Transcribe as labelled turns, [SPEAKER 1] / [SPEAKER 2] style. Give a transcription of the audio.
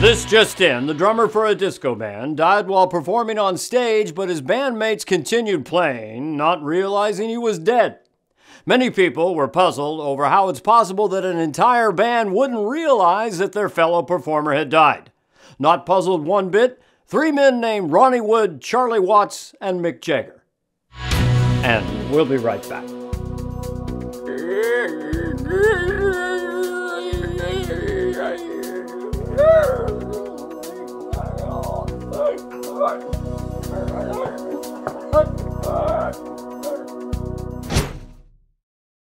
[SPEAKER 1] This just in, the drummer for a disco band died while performing on stage, but his bandmates continued playing, not realizing he was dead. Many people were puzzled over how it's possible that an entire band wouldn't realize that their fellow performer had died. Not puzzled one bit, three men named Ronnie Wood, Charlie Watts, and Mick Jagger. And we'll be right back. Vai. Vai.